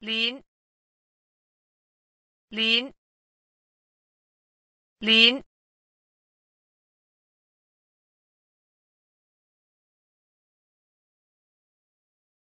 林林林